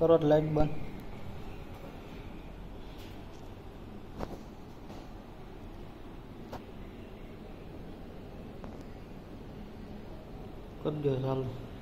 करो लाइट बंद कर दो चालू